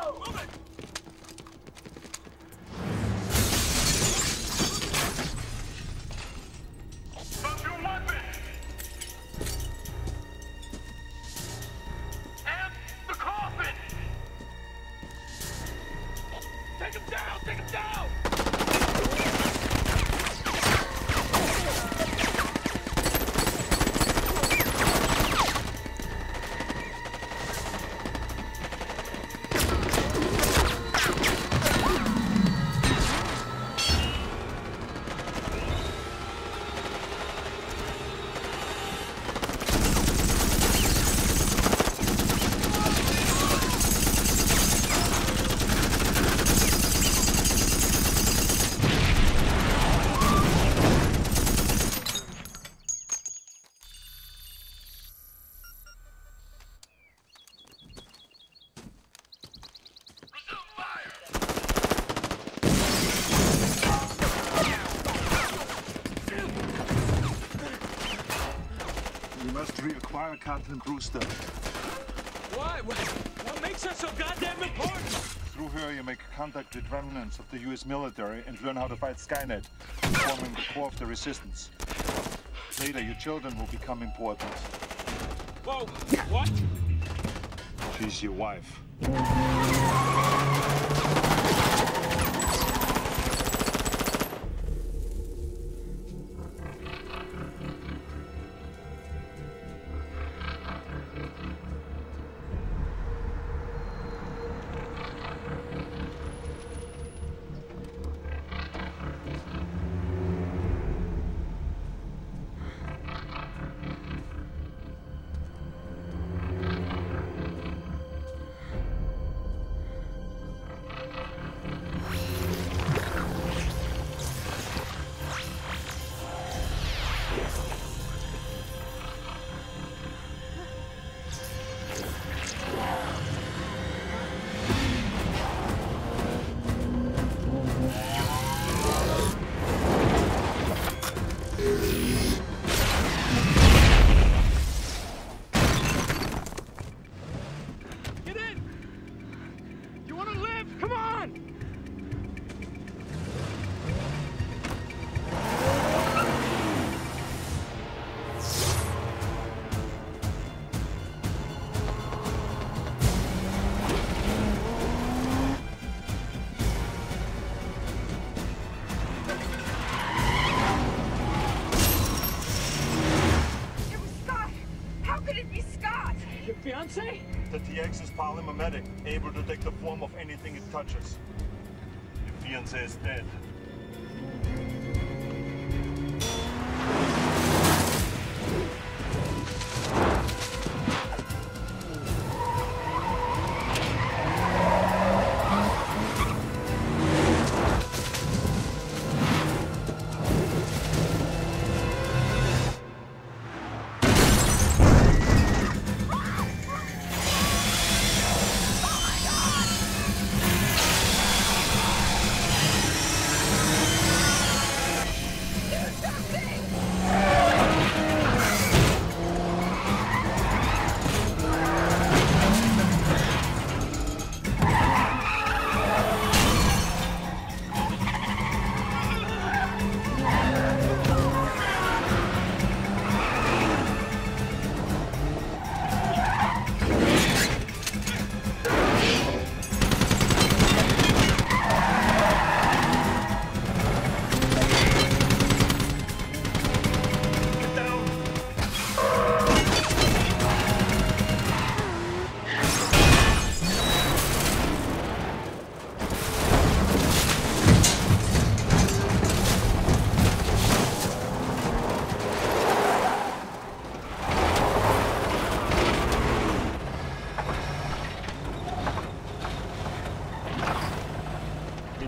Drop reacquire Katherine Brewster. Why? What, what makes her so goddamn important? Through her, you make contact with remnants of the US military and learn how to fight Skynet, forming the core of the resistance. Later, your children will become important. Whoa, what? She's your wife. Come fiance? The T-X is polymimetic, able to take the form of anything it touches. Your fiancé is dead.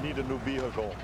Need a new vehicle.